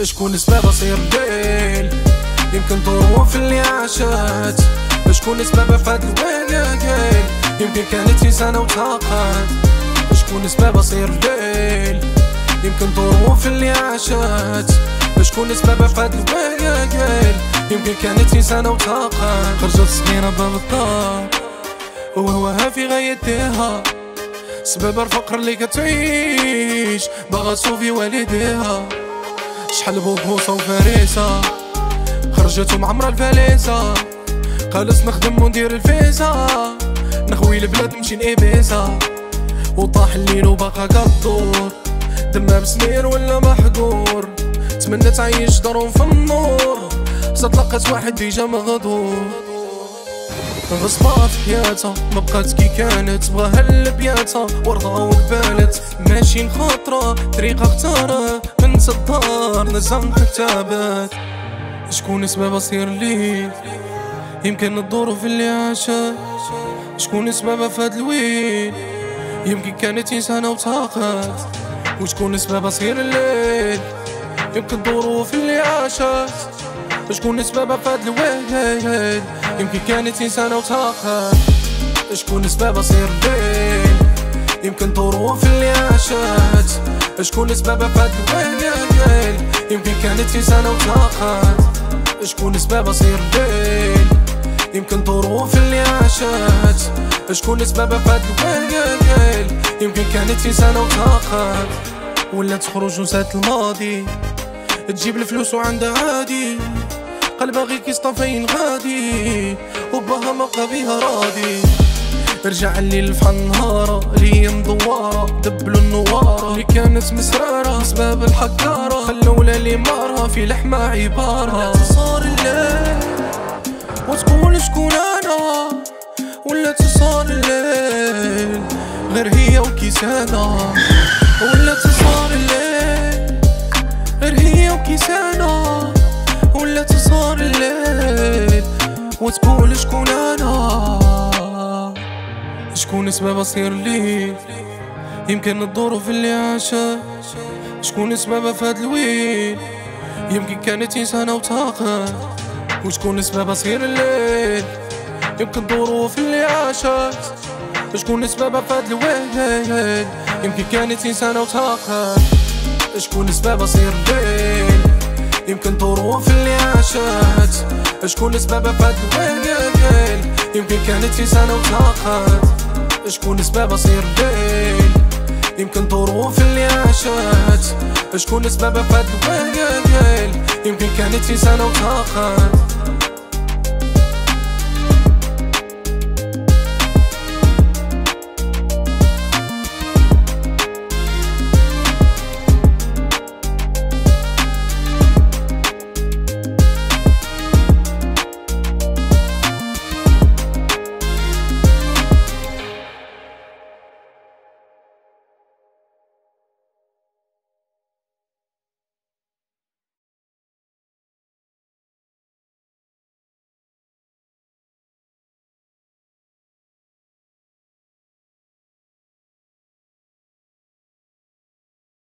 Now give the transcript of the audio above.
شكون سبب صير الليل يمكن ظروف اللي عاشت. شكون سبب فهاد الويل يمكن كانت انسانة وتاقت شكون سبب صير الليل يمكن ظروف اللي عاشت. شكون سبب فهاد الويل يمكن كانت انسانة وتاقت خرجت صغيرة باب الدار وهو في غايتها. سبب الفقر اللي كتعيش. باغا تشوفي والديها شحال بوبوسة وفريسة. خرجت ومعمرة الفاليسة قالت نخدم وندير الفيزا نخوي البلاد نمشي نيبيزا وطاح الليل وباقا كدور دمها بسمير ولا محقور تمنى تعيش دارهم في النور. زاد لقات واحد déjà مغدور. غصبات حياتها ما بقات كي كانت. بغاها البياتها ورضا وقبالت. ماشي خاطرة طريقة اختارها. من الدار نزام حتى شكون سبب صير لي؟ يمكن الظروف اللي عاشت شكون سبب فهاد الويل؟ يمكن كانت إنسانة وتاقت وشكون سبب صير الليل؟ يمكن الظروف اللي عاشت شكون سبب فهاد الويل؟ يمكن كانت إنسانة وتاقت شكون سبب صير الليل؟ يمكن ظروف اللي عاشت. شكون سبب فهاد الويل يمكن كانت انسانة وتاقت شكون سبب صير الليل؟ يمكن ظروف اللي عاشت. شكون سبب فهاد الويل يمكن كانت انسانة وتاقت ولا تخرج وسات الماضي. تجيب الفلوس وعندها عادي. قلبها غير كيصطفين غادي. وباها ما بيها راضي. رجع الليل في النهارة لي مدوارة دبلو النوارة. اللي كانت مسرارة أسباب الحقارة. خلوا لي مارها في لحمة عبارة. صار الليل وتقول شكون أنا ولا تصار الليل غير هي وكيسانة ولا تصار الليل غير هي وكيسانة ولا تصار الليل وتقول شكون أنا شكون سبب اصير لي؟ يمكن الظروف اللي عاشت شكون سبب فهاد الويل؟ يمكن كانت إنسانة وتاقت وشكون سبب اصير الليل؟ يمكن ظروف اللي عاشت شكون سبب فهاد الويل؟ يمكن كانت إنسانة وتاقت شكون سبب اصير الليل؟ يمكن ظروف اللي عاشت. شكون سبب فهاد الويل؟ يمكن كانت إنسانة وتاقت شكون سبب أصير الليل يمكن ظروف اللي عاشت. شكون سبب فهاد الويل يمكن كانت انسانة وتاقت